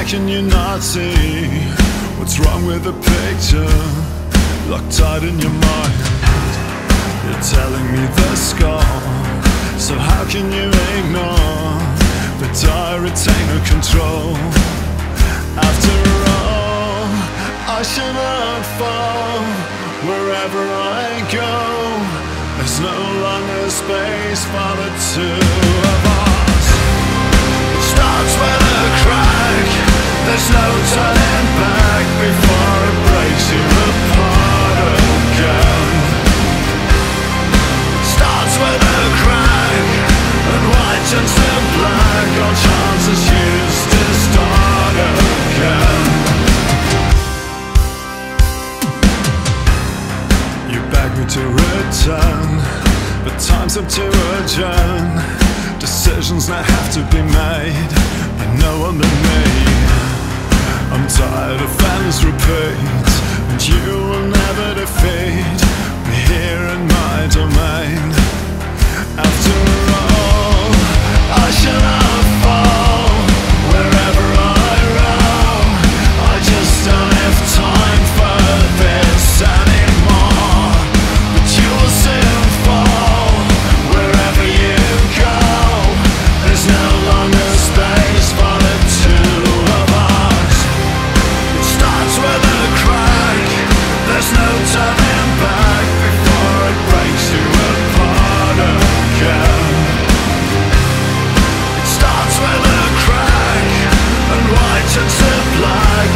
why can you not see what's wrong with the picture locked tight in your mind? You're telling me the score, so how can you ignore that I retain no control? After all, I shouldn't fall wherever I go. There's no longer space for the two to return, but time's up to adjourn. Decisions now have to be made by no one but me. Tired of endless repeat, and you will never defeat me here in my domain.